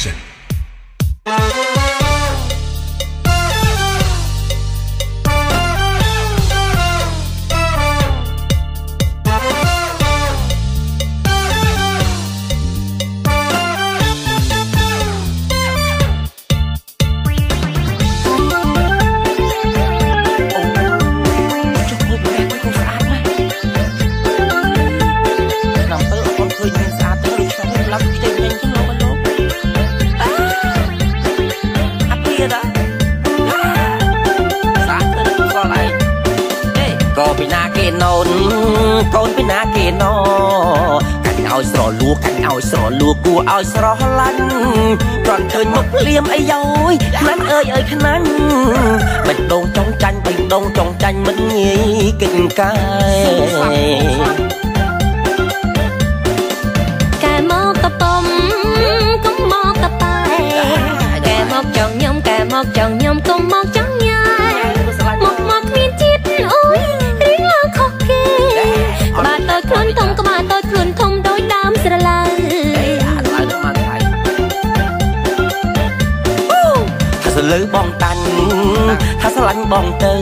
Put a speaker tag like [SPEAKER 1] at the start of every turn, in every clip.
[SPEAKER 1] Jackson. កូនពីណាគេណកាញ់ឲ្យស្រលួកាញ់ឲ្យស្រលួគួរឲ្យស្រឡាញ់គ្រាន់ឃើញមុខភ្លាមអីយ៉យខ្នាញ់អើយអើយខ្នាញ់មិនដងចង់ចាញ់បេះដងចង់ចាញ់មិនងាយកិច្ចកា
[SPEAKER 2] យកែមកកប៉ុមកុំមកកប៉ែកែមកចង់ញោមកែមកចង់ញោមកុំមកច លើបងតាញ់ថាស្រឡាញ់បងទៅ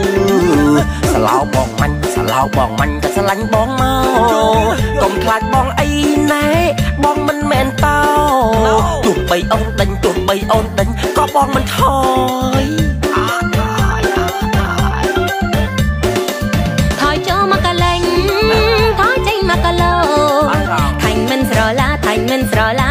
[SPEAKER 2] ស្លោបងមាញ់ស្លោបងមាញ់តែស្រឡាញ់បងមកកុំខ្លាចបងអីណែបងមិនមែនតោទោះបីអូនដេញទោះបីអូ
[SPEAKER 1] នដេញក៏បងមិនថយថយចូលមកកលែងថយចេញមកកលោថាញ់មិនស្រឡាថាញ់មិនស្រឡា